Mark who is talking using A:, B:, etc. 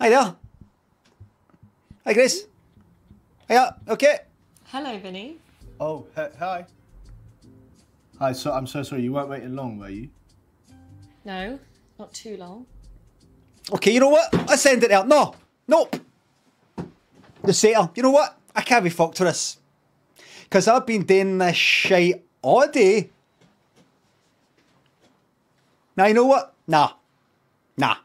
A: Hi there. Hi, Grace. Hiya. Okay.
B: Hello, Vinny.
C: Oh, hi. Hi, so I'm so sorry. You weren't waiting long, were you?
B: No, not too long.
A: Okay, you know what? I send it out. No. Nope. The satyr. You know what? I can't be fucked with this. Because I've been doing this shit all day. Now, you know what? Nah. Nah.